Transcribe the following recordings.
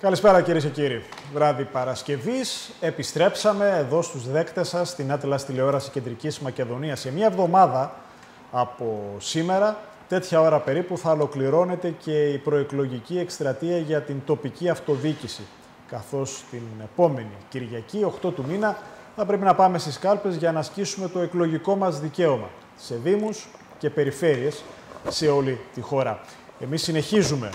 Καλησπέρα κυρίες και κύριοι. Βράδυ Παρασκευής. Επιστρέψαμε εδώ στους δέκτες σας στην Άτλα Τηλεόραση Κεντρικής Μακεδονίας. Σε μια εβδομάδα από σήμερα, τέτοια ώρα περίπου, θα ολοκληρώνεται και η προεκλογική εκστρατεία για την τοπική αυτοδιοίκηση. Καθώς την επόμενη Κυριακή, 8 του μήνα, θα πρέπει να πάμε στις κάλπες για να ασκήσουμε το εκλογικό μας δικαίωμα σε Δήμους και περιφέρειες σε όλη τη χώρα. Εμείς συνεχίζουμε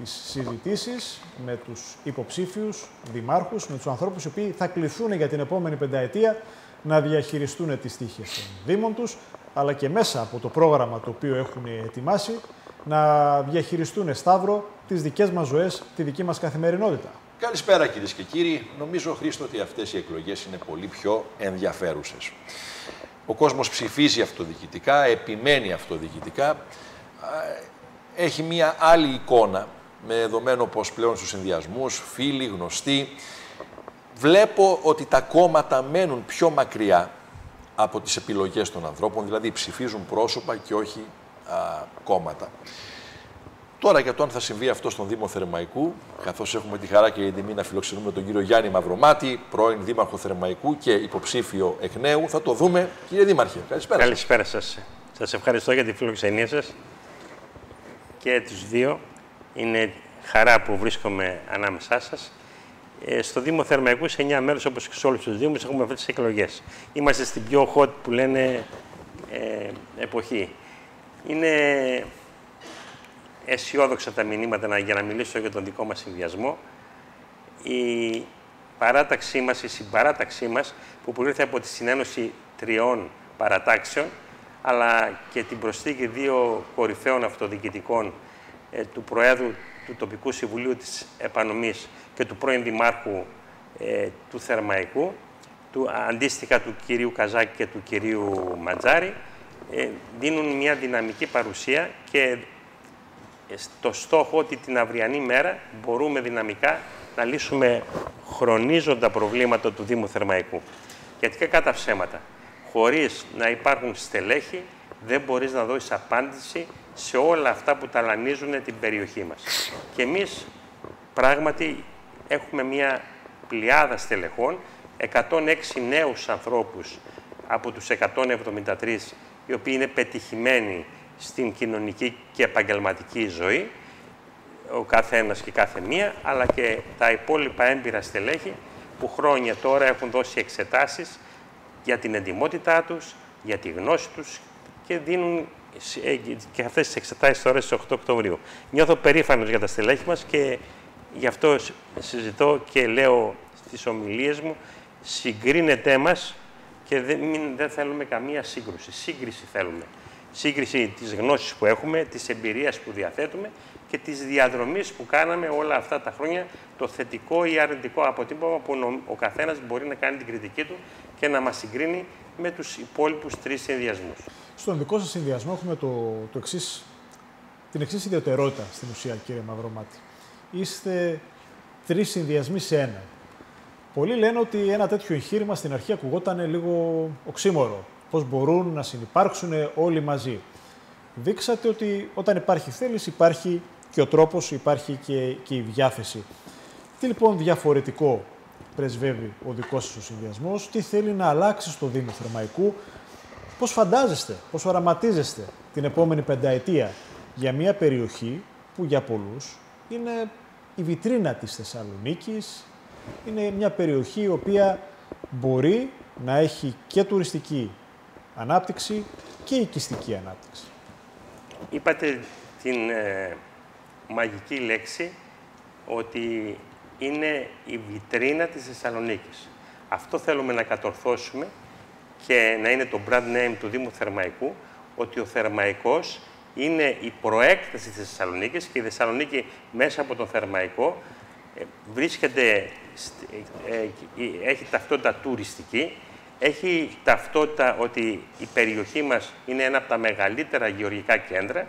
τις συζητήσεις με τους υποψήφιους δημάρχους, με τους ανθρώπους οι οποίοι θα κληθούν για την επόμενη πενταετία να διαχειριστούν τις τύχες των Δήμων τους, αλλά και μέσα από το πρόγραμμα το οποίο έχουν ετοιμάσει να διαχειριστούν Σταύρο τις δικές μας ζωές, τη δική μας καθημερινότητα. Καλησπέρα κυρίες και κύριοι. Νομίζω, Χρήστο, ότι αυτές οι εκλογές είναι πολύ πιο ενδιαφέρουσες. Ο κόσμος ψηφίζει αυτοδιοικητικά, επιμένει αυτοδιοικητικά έχει μία άλλη εικόνα, με δεδομένο πως πλέον στους συνδυασμούς, φίλοι, γνωστοί, βλέπω ότι τα κόμματα μένουν πιο μακριά από τις επιλογές των ανθρώπων, δηλαδή ψηφίζουν πρόσωπα και όχι α, κόμματα. Τώρα για το αν θα συμβεί αυτό στον Δήμο Θερμαϊκού, καθώς έχουμε τη χαρά και την τιμή να φιλοξενούμε τον κύριο Γιάννη Μαυρομάτη, πρώην Δήμαρχο Θερμαϊκού και υποψήφιο εκ νέου, θα το δούμε. Κύριε Δήμαρχε, καλησπέρα. Καλησπέρα σας. Σας ευχαριστώ για τη φιλοξενία σας και τους δύο. Είναι χαρά που βρίσκομαι ανάμεσά σας. Ε, στο Δήμο Θερμαϊκούς, σε 9 μέρες, όπως και σε όλους τους Δήμους, έχουμε αυτές τις εκλογές. Είμαστε στην πιο hot που λένε ε, εποχή. Είναι αισιόδοξα τα μηνύματα για να μιλήσω για τον δικό μας συνδυασμό. Η παράταξή μας, η συμπαράταξή μας, που προήλθε από τη συνένωση τριών παρατάξεων, αλλά και την προσθήκη δύο κορυφαίων αυτοδιοικητικών ε, του Προέδρου του Τοπικού Συμβουλίου της Επανομής και του πρώην Δημάρχου ε, του Θερμαϊκού, του, αντίστοιχα του κυρίου Καζάκη και του κυρίου Ματζάρη, ε, δίνουν μια δυναμική παρουσία και στο στόχο ότι την αυριανή μέρα μπορούμε δυναμικά να λύσουμε χρονίζοντα προβλήματα του Δήμου Θερμαϊκού. Γιατί και κατά ψέματα χωρίς να υπάρχουν στελέχη, δεν μπορείς να δώσεις απάντηση σε όλα αυτά που ταλανίζουν την περιοχή μας. Και εμείς πράγματι έχουμε μια πλειάδα στελεχών, 106 νέους ανθρώπους από τους 173, οι οποίοι είναι πετυχημένοι στην κοινωνική και επαγγελματική ζωή, ο κάθε ένας και κάθε μία, αλλά και τα υπόλοιπα έμπειρα στελέχη που χρόνια τώρα έχουν δώσει εξετάσεις για την εντυμότητά τους, για τη γνώση τους και δίνουν ε, και αυτές τις εξετάσεις τώρα στις 8 Οκτωβρίου. Νιώθω περήφανος για τα στελέχη μας και γι' αυτό συζητώ και λέω στις ομιλίες μου συγκρίνετέ μας και δεν, δεν θέλουμε καμία σύγκρουση. Σύγκριση θέλουμε. Σύγκριση της γνώσης που έχουμε, της εμπειρίας που διαθέτουμε και της διαδρομής που κάναμε όλα αυτά τα χρόνια, το θετικό ή αρνητικό αποτύπωμα που ο καθένας μπορεί να κάνει την κριτική του και να μας συγκρίνει με τους υπόλοιπους τρεις συνδυασμούς. Στον δικό σας συνδυασμό έχουμε το, το εξής, την εξής ιδιαιτερότητα στην ουσία, κύριε Μαυρομάτη. Είστε τρεις συνδυασμοί σε ένα. Πολλοί λένε ότι ένα τέτοιο εγχείρημα στην αρχή ακουγόταν λίγο οξύμορο. Πώς μπορούν να συνεπάρξουν όλοι μαζί. Δείξατε ότι όταν υπάρχει θέληση υπάρχει και ο τρόπος, υπάρχει και, και η διάθεση. Τι λοιπόν διαφορετικό πρεσβεύει ο δικός σας ο συνδυασμός, τι θέλει να αλλάξει στο Δήμο Θερμαϊκού, πώς φαντάζεστε, πώς οραματίζεστε την επόμενη πενταετία για μια περιοχή που για πολλούς είναι η βιτρίνα της Θεσσαλονίκης, είναι μια περιοχή η οποία μπορεί να έχει και τουριστική ανάπτυξη και οικιστική ανάπτυξη. Είπατε την ε, μαγική λέξη ότι είναι η βιτρίνα της Θεσσαλονίκης. Αυτό θέλουμε να κατορθώσουμε και να είναι το brand name του Δήμου Θερμαϊκού, ότι ο Θερμαϊκός είναι η προέκταση της Θεσσαλονίκης και η Θεσσαλονίκη μέσα από το Θερμαϊκό ε, βρίσκεται, ε, ε, έχει ταυτότητα τουριστική, έχει ταυτότητα ότι η περιοχή μας είναι ένα από τα μεγαλύτερα γεωργικά κέντρα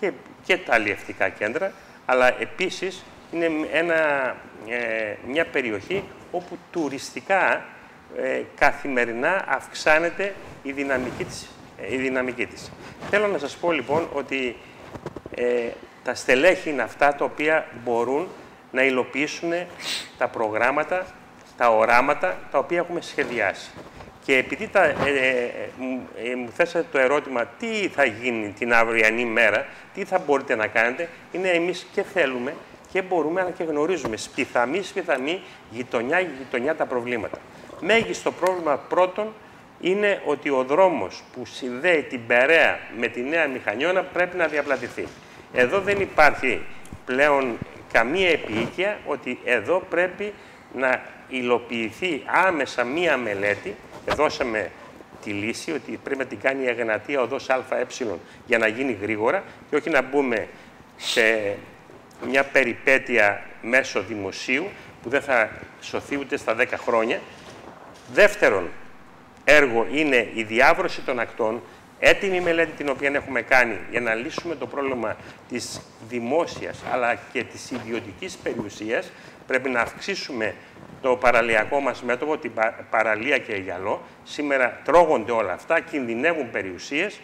και, και τα αλλιευτικά κέντρα, αλλά επίσης είναι ένα, ε, μια περιοχή όπου τουριστικά ε, καθημερινά αυξάνεται η δυναμική της. Ε, η δυναμική της. Θέλω να σας πω λοιπόν ότι τα στελέχη είναι αυτά τα οποία μπορούν να υλοποιήσουν τα προγράμματα, τα οράματα τα οποία έχουμε σχεδιάσει. Και επειδή τα, ε, ε, ε, μου θέσατε το ερώτημα τι θα γίνει την αυριανή μέρα, τι θα μπορείτε να κάνετε, είναι εμείς και θέλουμε και μπορούμε αλλά και γνωρίζουμε σπιθαμή, σπιθαμή, γειτονιά, γειτονιά τα προβλήματα. Μέγιστο πρόβλημα πρώτον είναι ότι ο δρόμος που συνδέει την Περαία με τη Νέα Μηχανιώνα πρέπει να διαπλατηθεί. Εδώ δεν υπάρχει πλέον καμία επίοικια ότι εδώ πρέπει να υλοποιηθεί άμεσα μία μελέτη. Δώσαμε τη λύση ότι πρέπει να την κάνει η Αγνατία οδός ΑΕ για να γίνει γρήγορα και όχι να μπούμε σε μια περιπέτεια μέσω δημοσίου που δεν θα σωθεί ούτε στα 10 χρόνια. Δεύτερον, έργο είναι η διάβρωση των ακτών, έτοιμη μελέτη την οποία έχουμε κάνει για να λύσουμε το πρόβλημα της δημόσιας αλλά και της ιδιωτικής περιουσίας. Πρέπει να αυξήσουμε το παραλιακό μας μέτωπο, την παραλία και γυαλό. Σήμερα τρώγονται όλα αυτά, κινδυνεύουν περιουσίες.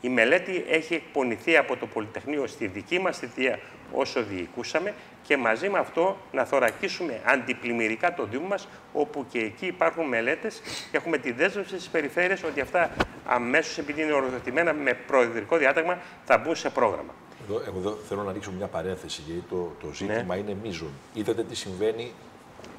Η μελέτη έχει εκπονηθεί από το Πολυτεχνείο στη δική μας θητεία όσο διοικούσαμε και μαζί με αυτό να θωρακίσουμε αντιπλημμυρικά το Δήμο μας, όπου και εκεί υπάρχουν μελέτες και έχουμε τη δέσμευση στις περιφέρειες ότι αυτά αμέσως επειδή είναι οροθετημένα με προεδρικό διάταγμα θα μπουν σε πρόγραμμα. Εδώ, εγώ εδώ θέλω να ανοίξω μια παρένθεση γιατί το, το ζήτημα ναι. είναι μείζον. Είδατε τι συμβαίνει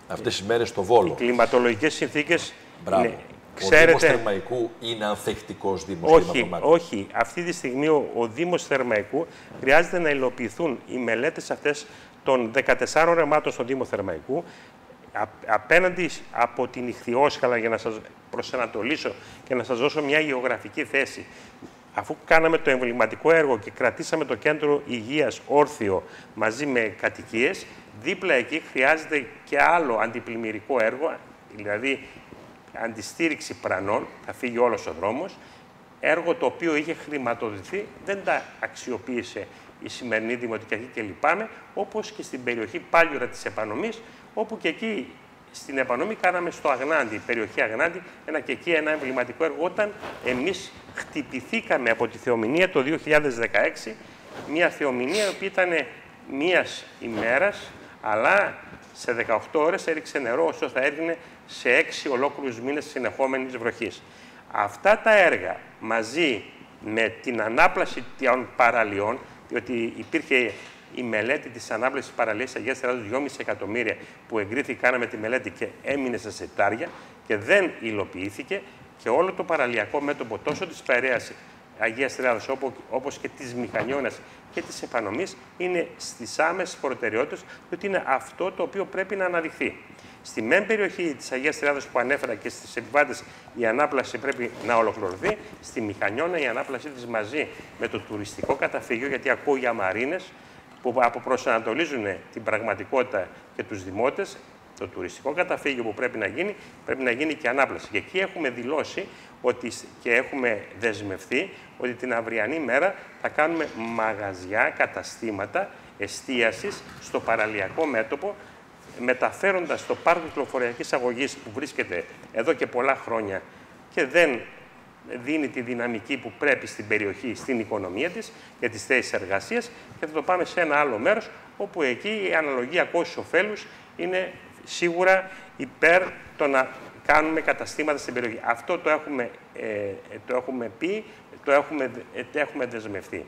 αυτές τις μέρες στο Βόλο. Οι κλιματολογικές συνθήκες Μπράβο. Ναι. Ξέρετε... Ο Δήμος Θερμαϊκού είναι ανθεκτικός Δήμος όχι, όχι. Αυτή τη στιγμή ο, ο Δήμος Θερμαϊκού χρειάζεται να υλοποιηθούν οι μελέτες αυτές των 14 ρεμάτων στο Δήμο Θερμαϊκού απέναντι από την Ιχθιόσχαλα για να σας προσανατολίσω και να σας δώσω μια γεωγραφική θέση. Αφού κάναμε το εμβληματικό έργο και κρατήσαμε το κέντρο υγείας όρθιο μαζί με κατοικίες, δίπλα εκεί χρειάζεται και άλλο αντιπλημμυρικό έργο, δηλαδή αντιστήριξη πρανών, θα φύγει όλος ο δρόμος, έργο το οποίο είχε χρηματοδοτηθεί, δεν τα αξιοποίησε η σημερινή Δημοτική και λυπάμαι, όπως και στην περιοχή Πάλιουρα της Επανομής, όπου και εκεί στην Επανομή κάναμε στο Αγνάντι, περιοχή Αγνάντι, ένα και εκεί ένα εμβληματικό έργο, όταν εμείς χτυπηθήκαμε από τη θεομηνία το 2016, μια θεομηνία που ήταν μίας ημέρας, αλλά σε 18 ώρες έριξε νερό όσο θα έδινε σε 6 ολόκληρους μήνες συνεχόμενης βροχής. Αυτά τα έργα μαζί με την ανάπλαση των παραλιών, διότι υπήρχε η μελέτη της ανάπλασης της παραλίας Αγίας Ελλάδος 2,5 εκατομμύρια που εγκρίθηκε, κάναμε τη μελέτη και έμεινε σε σετάρια και δεν υλοποιήθηκε και όλο το παραλιακό μέτωπο τόσο της Περαίας Αγίας Ελλάδος όπως και της Μηχανιώνας και της επανομής είναι στις άμεσες προτεραιότητες, διότι είναι αυτό το οποίο πρέπει να αναδειχθεί. Στη μεν περιοχή της Αγίας Τριάδα που ανέφερα και στις επιβάτες, η ανάπλαση πρέπει να ολοκληρωθεί. Στη Μηχανιώνα η ανάπλασή της μαζί με το τουριστικό καταφύγιο, γιατί ακούω για μαρίνες που αποπροσανατολίζουν την πραγματικότητα και τους δημότες. Το τουριστικό καταφύγιο που πρέπει να γίνει, πρέπει να γίνει και ανάπλαση. Και εκεί έχουμε δηλώσει ότι, και έχουμε δεσμευθεί ότι την αυριανή μέρα θα κάνουμε μαγαζιά, καταστήματα εστίασης στο παραλιακό μέτωπο μεταφέροντας το πάρκο κυκλοφοριακής αγωγής που βρίσκεται εδώ και πολλά χρόνια και δεν δίνει τη δυναμική που πρέπει στην περιοχή, στην οικονομία της, για τις θέσεις εργασίας και θα το πάμε σε ένα άλλο μέρος, όπου εκεί η αναλογία κόστος-οφέλους είναι σίγουρα υπέρ το να κάνουμε καταστήματα στην περιοχή. Αυτό το έχουμε, ε, το έχουμε πει, το έχουμε, ε, το έχουμε δεσμευτεί.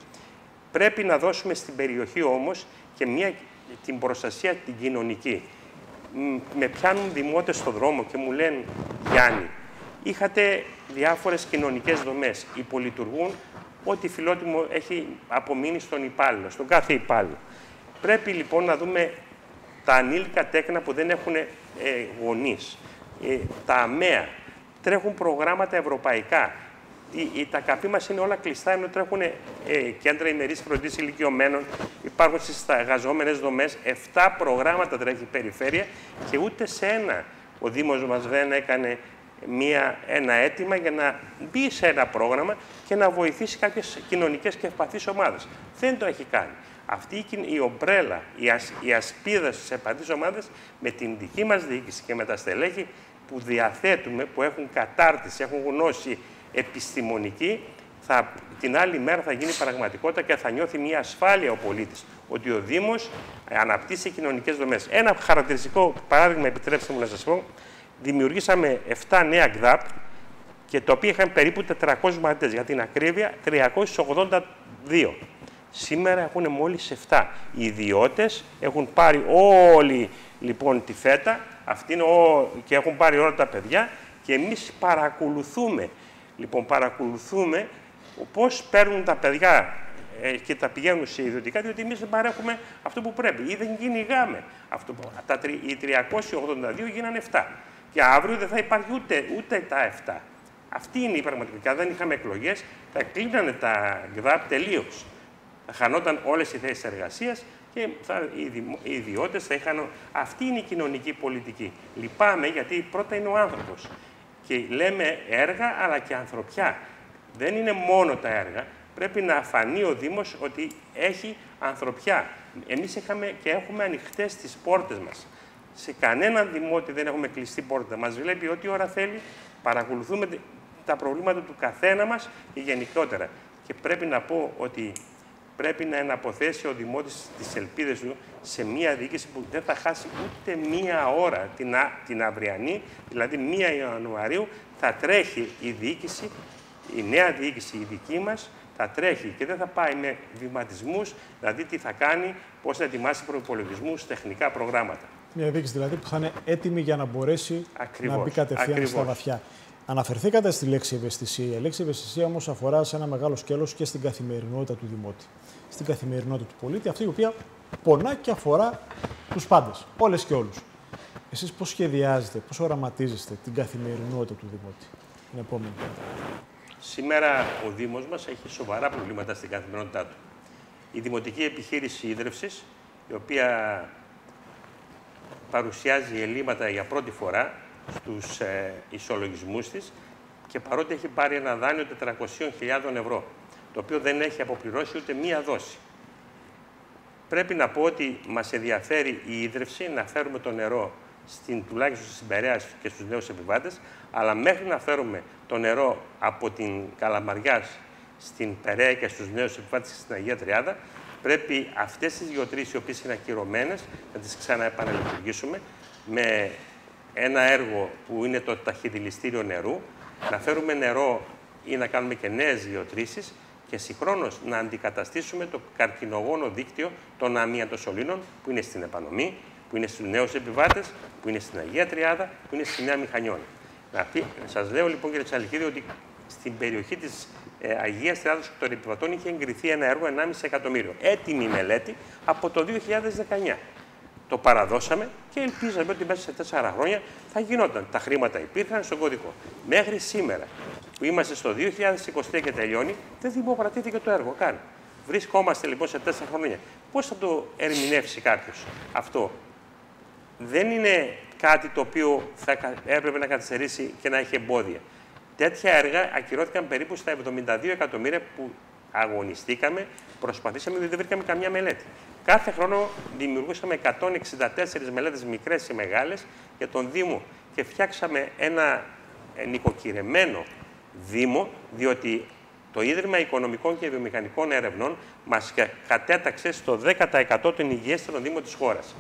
Πρέπει να δώσουμε στην περιοχή όμως και μια, την προστασία την κοινωνική με πιάνουν δημότες στο δρόμο και μου λένε Γιάννη, είχατε διάφορες κοινωνικές δομές, υπολειτουργούν ό,τι φιλότιμο έχει απομείνει στον υπάλληλο, στον κάθε υπάλληλο. Πρέπει λοιπόν να δούμε τα ανήλικα τέκνα που δεν έχουν ε, γονείς, ε, τα αμαία, τρέχουν προγράμματα ευρωπαϊκά, τα καπή μας είναι όλα κλειστά, ενώ τρέχουν ε, κέντρα ημερής φροντίδα ηλικιωμένων, υπάρχουν στις εργαζόμενες δομές, 7 προγράμματα τρέχει η περιφέρεια και ούτε σε ένα ο Δήμος μας δεν έκανε μία, ένα αίτημα για να μπει σε ένα πρόγραμμα και να βοηθήσει κάποιες κοινωνικές και ευπαθείς ομάδες. Δεν το έχει κάνει. Αυτή η ομπρέλα, η, ασ, η ασπίδα στις ευπαθείς ομάδες με την δική μας διοίκηση και με τα στελέχη που διαθέτουμε, που έχουν κατάρτιση, έχουν γνώση επιστημονική θα, την άλλη μέρα θα γίνει πραγματικότητα και θα νιώθει μια ασφάλεια ο πολίτης ότι ο Δήμος αναπτύσσει κοινωνικές δομές. Ένα χαρακτηριστικό παράδειγμα, επιτρέψτε μου να σας πω, δημιουργήσαμε 7 νέα ΓΔΑΠ και τα οποία είχαν περίπου 400 μαθητές. Για την ακρίβεια, 382. Σήμερα έχουν μόλις 7. Οι ιδιώτες έχουν πάρει όλη λοιπόν τη φέτα, αυτή είναι ο... και έχουν πάρει όλα τα παιδιά και εμείς παρακολουθούμε. Λοιπόν, παρακολουθούμε πώς παίρνουν τα παιδιά ε, και τα πηγαίνουν σε ιδιωτικά, διότι εμείς δεν παρέχουμε αυτό που πρέπει ή δεν κυνηγάμε. Αυτό που... τα, οι 382 γίνανε 7 και αύριο δεν θα υπάρχει ούτε, ούτε τα 7. Αυτή είναι η πραγματικότητα. Δεν είχαμε εκλογές, θα κλείνανε τα ΓΔΑΠ τελείως. Θα χανόταν όλες οι θέσεις εργασίας και θα, οι, ιδιώτες θα είχαν. Αυτή είναι η κοινωνική πολιτική. Λυπάμαι γιατί πρώτα είναι ο άνθρωπος. Και λέμε έργα αλλά και ανθρωπιά. Δεν είναι μόνο τα έργα. Πρέπει να φανεί ο Δήμος ότι έχει ανθρωπιά. Εμείς είχαμε και έχουμε ανοιχτές τις πόρτες μας. Σε κανέναν δημότη δεν έχουμε κλειστή πόρτα. Μας βλέπει ό,τι ώρα θέλει. Παρακολουθούμε τα προβλήματα του καθένα μας και γενικότερα. Και πρέπει να πω ότι πρέπει να εναποθέσει ο Δημότης τις ελπίδες του σε μια διοίκηση που δεν θα χάσει ούτε μία ώρα την, την αυριανή, δηλαδή 1 Ιανουαρίου θα τρέχει η διοίκηση, η νέα διοίκηση, η δική μας, θα τρέχει και δεν θα πάει με βηματισμούς, δηλαδή τι θα κάνει, πώς θα ετοιμάσει προπολογισμούς, τεχνικά προγράμματα. Μια διοίκηση δηλαδή που θα είναι έτοιμη για να μπορέσει να μπει κατευθείαν στα βαθιά. Αναφερθήκατε στη λέξη ευαισθησία. Η λέξη ευαισθησία όμως αφορά σε ένα μεγάλο σκέλος και στην καθημερινότητα του δημότη. Στην καθημερινότητα του πολίτη, αυτή η οποία πονά και αφορά τους πάντες, όλες και όλους. Εσείς πώς σχεδιάζετε, πώς οραματίζεστε την καθημερινότητα του δημότη, την επόμενη Σήμερα ο Δήμος μας έχει σοβαρά προβλήματα στην καθημερινότητά του. Η Δημοτική Επιχείρηση Ίδρυυσης, η οποία παρουσιάζει ελλείμματα για πρώτη φορά, στους ε, ισολογισμούς της και παρότι έχει πάρει ένα δάνειο 400.000 ευρώ, το οποίο δεν έχει αποπληρώσει ούτε μία δόση. Πρέπει να πω ότι μας ενδιαφέρει η ίδρυυση να φέρουμε το νερό στην, τουλάχιστον στην Περαία και στους νέους επιβάτες, αλλά μέχρι να φέρουμε το νερό από την Καλαμαριά στην Περαία και στους νέους επιβάτες και στην Αγία Τριάδα, πρέπει αυτές τις γεωτρήσεις οι οποίες είναι ακυρωμένες να τις ξαναεπανελειτουργήσουμε με ένα έργο που είναι το ταχυδηληστήριο νερού, να φέρουμε νερό ή να κάνουμε και νέες γεωτρήσεις και συγχρόνως να αντικαταστήσουμε το καρκινογόνο δίκτυο των αμυαντοσωλήνων που είναι στην Επανομή, που είναι στους νέους επιβάτες, που είναι στην Αγία Τριάδα, που είναι στη Νέα Μηχανιόνη. Να σας λέω λοιπόν κύριε Τσαλικίδη ότι στην περιοχή της ε, Αγίας Τριάδας των επιβατών είχε εγκριθεί ένα έργο 1,5 εκατομμύριο. Έτοιμη μελέτη από το 2019 το παραδώσαμε και ελπίζαμε ότι μέσα σε τέσσερα χρόνια θα γινόταν. Τα χρήματα υπήρχαν στον κωδικό. Μέχρι σήμερα, που είμαστε στο 2023 και τελειώνει, δεν δημοκρατήθηκε το έργο καν. Βρισκόμαστε λοιπόν σε τέσσερα χρόνια. Πώς θα το ερμηνεύσει κάποιος αυτό, Δεν είναι κάτι το οποίο θα έπρεπε να καθυστερήσει και να έχει εμπόδια. Τέτοια έργα ακυρώθηκαν περίπου στα 72 εκατομμύρια που αγωνιστήκαμε, προσπαθήσαμε, δεν βρήκαμε καμιά μελέτη. Κάθε χρόνο δημιουργούσαμε 164 μελέτες μικρές ή μεγάλες για τον Δήμο και φτιάξαμε ένα νοικοκυρεμένο Δήμο, διότι το Ίδρυμα Οικονομικών και Βιομηχανικών Ερευνών μας κατέταξε στο 10% των υγιέστερων Δήμων της χώρας.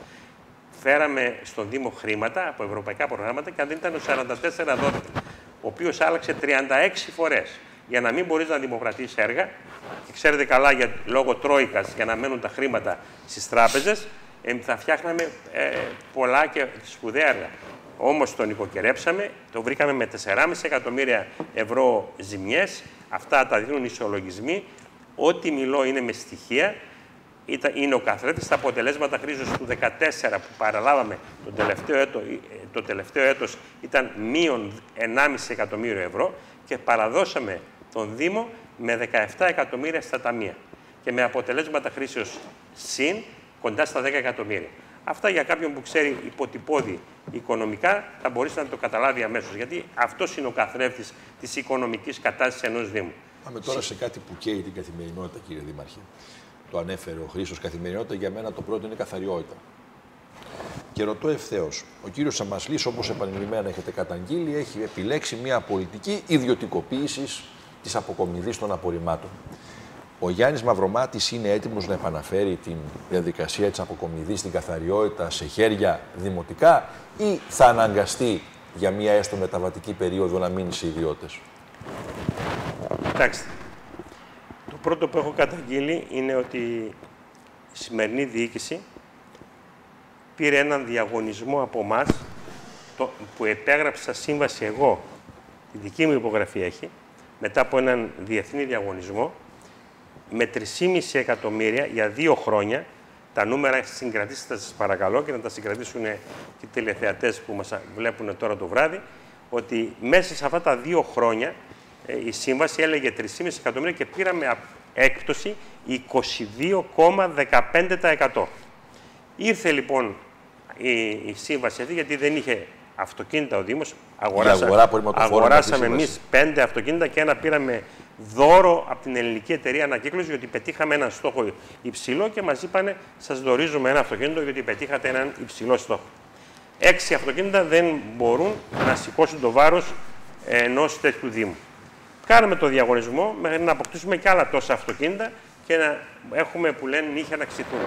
Φέραμε στον Δήμο χρήματα από ευρωπαϊκά προγράμματα και αν δεν ήταν ο 44-12, ο οποίος άλλαξε 36 φορές για να μην μπορείς να δημοκρατήσει έργα. Και ξέρετε καλά, για, λόγω Τρόικας, για να μένουν τα χρήματα στις τράπεζες, ε, θα φτιάχναμε ε, πολλά και σπουδαία έργα. Όμως το νοικοκυρέψαμε, το βρήκαμε με 4,5 εκατομμύρια ευρώ ζημιές. Αυτά τα δίνουν οι ισολογισμοί. Ό,τι μιλώ είναι με στοιχεία. Είναι ο καθρέφτης. Τα αποτελέσματα χρήσεως του 2014 που παραλάβαμε το τελευταίο, έτο, ε, το τελευταίο έτος ήταν μείον 1,5 εκατομμύριο ευρώ και παραδώσαμε τον Δήμο με 17 εκατομμύρια στα ταμεία και με αποτελέσματα χρήσεως συν κοντά στα 10 εκατομμύρια. Αυτά για κάποιον που ξέρει υποτυπώδη οικονομικά θα μπορέσει να το καταλάβει αμέσως. Γιατί αυτός είναι ο καθρέφτης της οικονομικής κατάστασης ενός Δήμου. Πάμε τώρα σε κάτι που καίει την καθημερινότητα, κύριε Δήμαρχε. Το ανέφερε ο Χρήσος. Καθημερινότητα για μένα το πρώτο είναι καθαριότητα. Και ρωτώ ευθέως, ο κύριος Σαμασλής, όπως επανειλημμένα έχετε καταγγείλει, έχει επιλέξει μια πολιτική ιδιωτικοποίησης της αποκομιδής των απορριμμάτων. Ο Γιάννης Μαυρομάτης είναι έτοιμος να επαναφέρει την διαδικασία της αποκομιδής στην καθαριότητα σε χέρια δημοτικά ή θα αναγκαστεί για μία έστω μεταβατική περίοδο να μείνει σε ιδιώτες; Κοιτάξτε, το πρώτο που έχω καταγγείλει είναι ότι η σημερινή διοίκηση πήρε έναν διαγωνισμό από εμάς που επέγραψα σύμβαση εγώ, τη δική μου υπογραφή έχει, μετά από έναν διεθνή διαγωνισμό, με 3,5 εκατομμύρια για δύο χρόνια. Τα νούμερα συγκρατήστε σας παρακαλώ και να τα συγκρατήσουν και οι τηλεθεατές που μας βλέπουν τώρα το βράδυ, ότι μέσα σε αυτά τα δύο χρόνια ε, η σύμβαση έλεγε 3,5 εκατομμύρια και πήραμε έκπτωση 22,15%. Ήρθε λοιπόν η, η σύμβαση αυτή, γιατί δεν είχε αυτοκίνητα ο Δήμος. Αγοράσα, αγοράσαμε εμείς πέντε αυτοκίνητα και ένα πήραμε δώρο από την ελληνική εταιρεία ανακύκλωση, γιατί πετύχαμε έναν στόχο υψηλό και μα είπανε σας δορίζουμε ένα αυτοκίνητο, γιατί πετύχατε έναν υψηλό στόχο. Έξι αυτοκίνητα δεν μπορούν να σηκώσουν το βάρος ενός τέτοιου Δήμου. Κάναμε το διαγωνισμό μέχρι να αποκτήσουμε και άλλα τόσα αυτοκίνητα και να έχουμε που λένε νύχια να ξηθούν.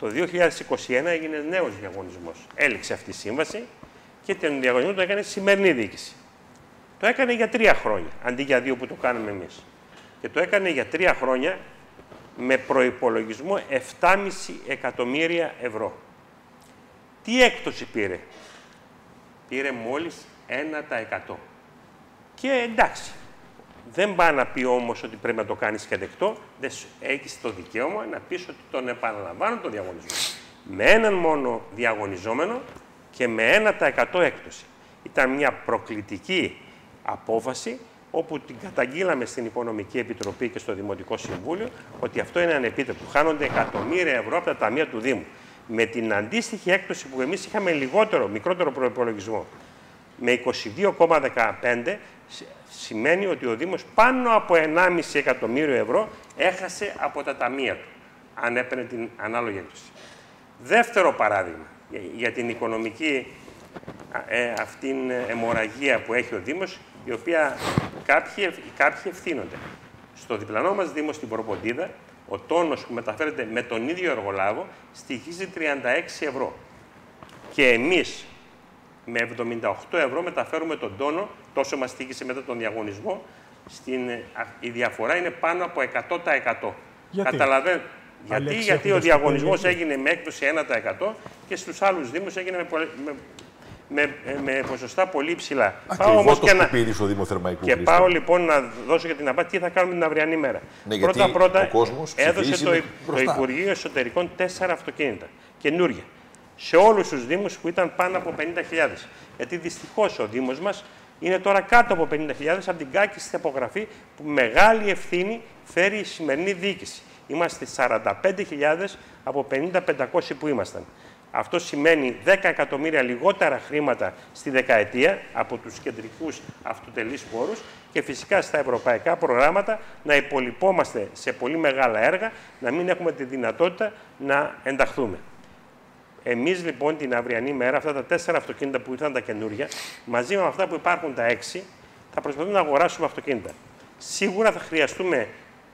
Το 2021 έγινε νέος διαγωνισμός. Έληξε αυτή η σύμβαση και τον διαγωνισμό το έκανε η σημερινή διοίκηση. Το έκανε για τρία χρόνια, αντί για δύο που το κάναμε εμείς. Και το έκανε για τρία χρόνια με προϋπολογισμό 7,5 εκατομμύρια ευρώ. Τι έκπτωση πήρε; Πήρε μόλις 1%. Και εντάξει, δεν πάει να πει όμως ότι πρέπει να το κάνεις και δεκτό. Δεν έχεις το δικαίωμα να πεις ότι τον επαναλαμβάνω τον διαγωνισμό. Με έναν μόνο διαγωνιζόμενο και με 1% έκπτωση. Ήταν μια προκλητική απόφαση όπου την καταγγείλαμε στην Οικονομική Επιτροπή και στο Δημοτικό Συμβούλιο ότι αυτό είναι ανεπίτρεπτο. Χάνονται εκατομμύρια ευρώ από τα ταμεία του Δήμου. Με την αντίστοιχη έκπτωση που εμείς είχαμε λιγότερο, μικρότερο προπολογισμό, με 22,15 σημαίνει ότι ο Δήμος πάνω από 1,5 εκατομμύριο ευρώ έχασε από τα ταμεία του, αν έπαιρνε την ανάλογη έκδοση. Δεύτερο παράδειγμα για την οικονομική ε, αυτήν αιμορραγία που έχει ο Δήμος, η οποία κάποιοι, κάποιοι ευθύνονται. Στο διπλανό μας Δήμο στην Προποντίδα, ο τόνος που μεταφέρεται με τον ίδιο εργολάβο στοιχίζει 36 ευρώ. Και εμείς με 78 ευρώ μεταφέρουμε τον τόνο, τόσο μας τύχησε μετά τον διαγωνισμό, στην, η διαφορά είναι πάνω από 100%. Γιατί, Καταλαβαίνετε. Γιατί, γιατί ο διαγωνισμός έγινε με έκπτωση 1% και στους άλλους δήμους έγινε με, με, με, με ποσοστά πολύ ψηλά. Πάω όμως και να... ο Δήμο Και πάω λοιπόν να δώσω για την απάντηση τι θα κάνουμε την αυριανή μέρα. Ναι, πρώτα πρώτα έδωσε το, το Υπουργείο Εσωτερικών τέσσερα αυτοκίνητα καινούργια σε όλους τους Δήμους που ήταν πάνω από 50.000. Γιατί δυστυχώς ο Δήμος μας είναι τώρα κάτω από 50.000 από την κάκιστη απογραφή που μεγάλη ευθύνη φέρει η σημερινή διοίκηση. Είμαστε 45.000 από 50.500 που ήμασταν. Αυτό σημαίνει 10 εκατομμύρια λιγότερα χρήματα στη δεκαετία από τους κεντρικούς αυτοτελείς πόρους και φυσικά στα ευρωπαϊκά προγράμματα να υπολοιπόμαστε σε πολύ μεγάλα έργα, να μην έχουμε τη δυνατότητα να ενταχθούμε. Εμείς λοιπόν την αυριανή μέρα, αυτά τα τέσσερα αυτοκίνητα που ήρθαν τα καινούργια, μαζί με αυτά που υπάρχουν τα έξι, θα προσπαθούμε να αγοράσουμε αυτοκίνητα. Σίγουρα θα χρειαστούμε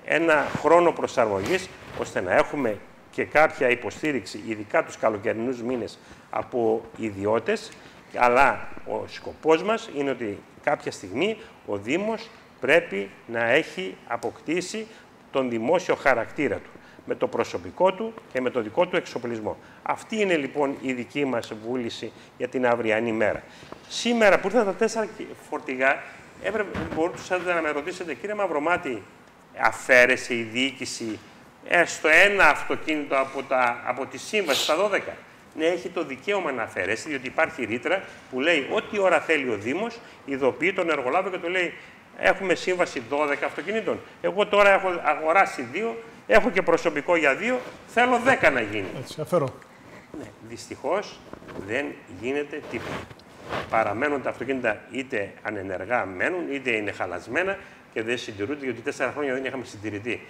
ένα χρόνο προσαρμογής ώστε να έχουμε και κάποια υποστήριξη, ειδικά τους καλοκαιρινούς μήνες, από ιδιώτες, αλλά ο σκοπός μας είναι ότι κάποια στιγμή ο Δήμος πρέπει να έχει αποκτήσει τον δημόσιο χαρακτήρα του με το προσωπικό του και με το δικό του εξοπλισμό. Αυτή είναι λοιπόν η δική μας βούληση για την αυριανή μέρα. Σήμερα που ήρθαν τα τέσσερα φορτηγά, έπρεπε, μπορούσατε να με ρωτήσετε, κύριε Μαυρομάτη, αφαίρεσε η διοίκηση έστω ένα αυτοκίνητο από, τα, από τη σύμβαση στα 12. Ναι, έχει το δικαίωμα να αφαιρέσει, διότι υπάρχει ρήτρα που λέει ό,τι ώρα θέλει ο Δήμος, ειδοποιεί τον εργολάβο και του λέει: Έχουμε σύμβαση 12 αυτοκινήτων. Εγώ τώρα έχω αγοράσει δύο, Έχω και προσωπικό για δύο, θέλω δέκα να γίνει. Έτσι, αφαιρώ. Ναι, δυστυχώς δεν γίνεται τίποτα. Παραμένουν τα αυτοκίνητα είτε ανενεργά μένουν, είτε είναι χαλασμένα και δεν συντηρούνται, γιατί τέσσερα χρόνια δεν είχαμε συντηρητή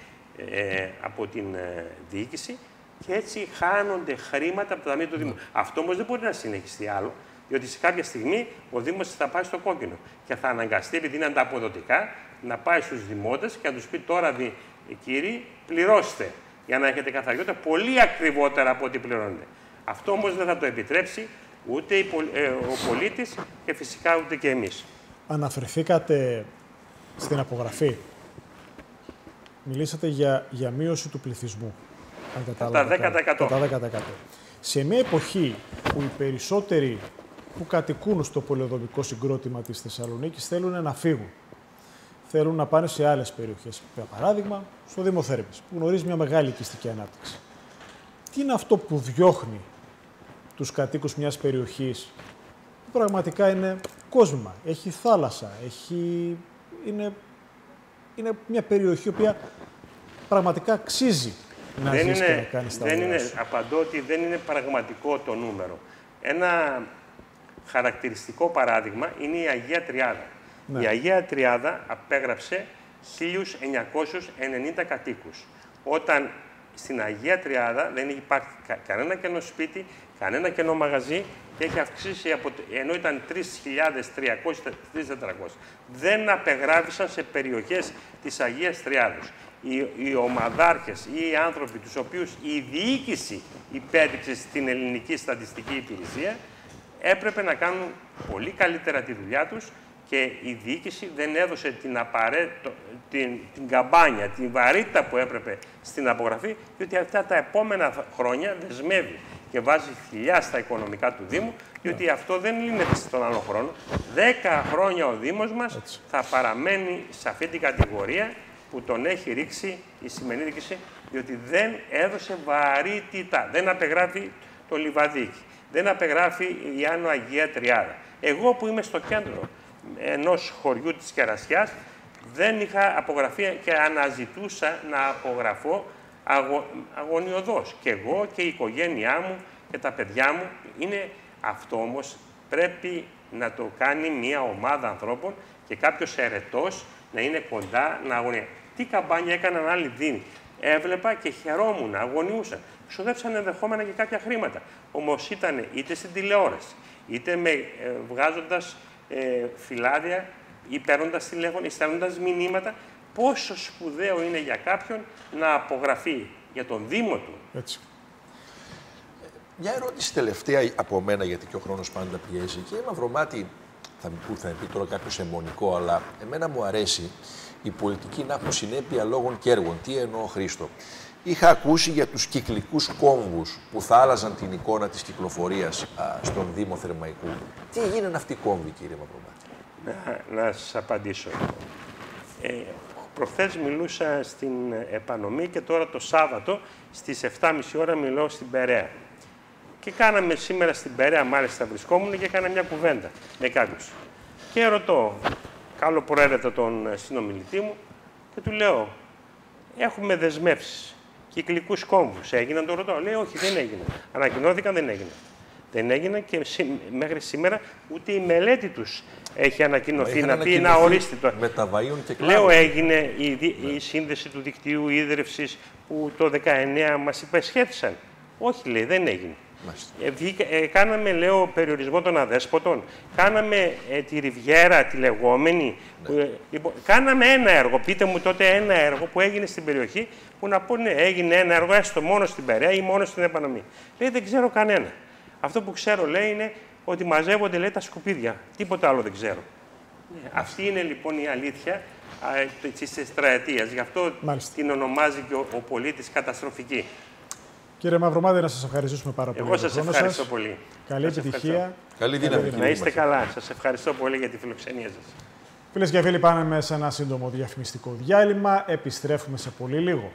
ε, από την ε, διοίκηση και έτσι χάνονται χρήματα από το Ταμείο του Δήμου. Ναι. Αυτό όμως δεν μπορεί να συνεχιστεί άλλο. Διότι σε κάποια στιγμή ο Δήμος θα πάει στο κόκκινο και θα αναγκαστεί, επειδή είναι ανταποδοτικά, να πάει στους δημότες και να τους πει τώρα, δι, κύριοι, πληρώστε για να έχετε καθαριότητα πολύ ακριβότερα από ό,τι πληρώνετε. Αυτό όμως δεν θα το επιτρέψει ούτε ε, ο πολίτης και φυσικά ούτε και εμείς. Αναφερθήκατε στην απογραφή. Μιλήσατε για, για μείωση του πληθυσμού. Κατά 10%. 10%. Σε μια εποχή που οι περισσότεροι που κατοικούν στο πολεοδομικό συγκρότημα της Θεσσαλονίκης θέλουν να φύγουν. Θέλουν να πάνε σε άλλες περιοχές. Για παράδειγμα, στο Δήμο Θέρμης, που γνωρίζει μια μεγάλη οικιστική ανάπτυξη. Τι είναι αυτό που διώχνει τους κατοίκους μιας περιοχής που πραγματικά είναι κόσμημα, έχει θάλασσα, έχει... είναι... είναι μια περιοχή που πραγματικά αξίζει να δεν ζεις είναι, και να κάνεις τα δεν είναι, σου. Απαντώ ότι δεν είναι πραγματικό το νούμερο. Ένα χαρακτηριστικό παράδειγμα είναι η Αγία Τριάδα. Ναι. Η Αγία Τριάδα απέγραψε 1990 κατοίκους. Όταν στην Αγία Τριάδα δεν υπάρχει κανένα κενό σπίτι, κανένα κενό μαγαζί και έχει αυξήσει από, ενώ ήταν 3.300-3.400. Δεν απεγράφησαν σε περιοχές της Αγίας Τριάδος. Οι, οι ομαδάρχες ή οι άνθρωποι τους οποίους η διοίκηση υπέδειξε στην ελληνική στατιστική υπηρεσία έπρεπε να κάνουν πολύ καλύτερα τη δουλειά τους και η διοίκηση δεν έδωσε την, απαραίτητο, την, την καμπάνια, την βαρύτητα που έπρεπε στην απογραφή, διότι αυτά τα επόμενα χρόνια δεσμεύει και βάζει χιλιά στα οικονομικά του Δήμου, διότι αυτό δεν λύνεται στον άλλο χρόνο. Δέκα χρόνια ο Δήμος μας θα παραμένει σε αυτή την κατηγορία που τον έχει ρίξει η σημερινή διοίκηση, διότι δεν έδωσε βαρύτητα, δεν απεγράφει το λιβαδίκι, δεν απεγράφει η Άνω Αγία Τριάδα. Εγώ που είμαι στο κέντρο ενός χωριού της Κερασιάς, δεν είχα απογραφεί και αναζητούσα να απογραφώ αγω, αγωνιωδώς. Και εγώ και η οικογένειά μου και τα παιδιά μου. Είναι αυτό όμως πρέπει να το κάνει μια ομάδα ανθρώπων και κάποιος ερετός να είναι κοντά να αγωνία. Τι καμπάνια έκαναν άλλοι δίνει. Έβλεπα και χαιρόμουν, αγωνιούσα. Ξοδέψαν ενδεχόμενα και κάποια χρήματα. Όμως ήταν είτε στην τηλεόραση, είτε με, ε, βγάζοντας ε, φυλάδια ή παίρνοντα τηλέφωνο ή στέλνοντα μηνύματα, πόσο σπουδαίο είναι για κάποιον να απογραφεί για τον Δήμο του. Έτσι. Μια ερώτηση τελευταία από μένα, γιατί και ο χρόνος πάντα πιέζει. Κύριε Μαυρομάτη, θα μου θα πει τώρα κάποιος αιμονικό, αλλά εμένα μου αρέσει η πολιτική να έχουν συνέπεια λόγων και έργων. Τι εννοώ, Χρήστο; Είχα ακούσει για τους κυκλικούς κόμβους που θα άλλαζαν την εικόνα της κυκλοφορίας στον Δήμο Θερμαϊκού. Τι έγιναν αυτοί οι κόμβοι, κύριε Μαυρομάτη. Να, να σας απαντήσω. Ε, προχθές μιλούσα στην Επανομή και τώρα το Σάββατο στις 7.30 ώρα μιλώ στην Περαία. Και κάναμε σήμερα στην Περαία, μάλιστα βρισκόμουν και έκανα μια κουβέντα με κάποιους. Και ρωτώ, καλό προαίρετα τον συνομιλητή μου και του λέω, έχουμε δεσμεύσεις κυκλικούς κόμβους. Έγιναν το ρωτώ. Λέει, όχι, δεν έγινε. Ανακοινώθηκαν, δεν έγινε. Δεν έγινε και μέχρι σήμερα ούτε η μελέτη τους έχει ανακοινωθεί να πει να ορίστη το. και Λέω, έγινε η, η σύνδεση του δικτύου ίδρυυσης που το 19 μας υπεσχέθησαν. Όχι, λέει, δεν έγινε. Ε, ε, κάναμε, λέω, περιορισμό των αδέσποτων. Κάναμε ε, τη Ριβιέρα, τη λεγόμενη. Ναι. Ε, λοιπόν, κάναμε ένα έργο. Πείτε μου τότε ένα έργο που έγινε στην περιοχή που να πούνε έγινε ένα έργο έστω μόνο στην Περαία ή μόνο στην Επανομή. Λέει δεν ξέρω κανένα. Αυτό που ξέρω λέει είναι ότι μαζεύονται λέει, τα σκουπίδια. Τίποτα άλλο δεν ξέρω. Ναι, αυτή είναι λοιπόν η αλήθεια τη εστραετία. Γι' αυτό Μάλιστα. την ονομάζει και ο, ο πολίτης καταστροφική. Κύριε Μαυρομάδη, να σας ευχαριστήσουμε πάρα πολύ. Εγώ σας ευχαριστώ πολύ. Καλή επιτυχία. Καλή δύναμη. Να είστε καλά. Σας ευχαριστώ πολύ για τη φιλοξενία σας. Φίλες και φίλοι, πάμε σε ένα σύντομο διαφημιστικό διάλειμμα. Επιστρέφουμε σε πολύ λίγο.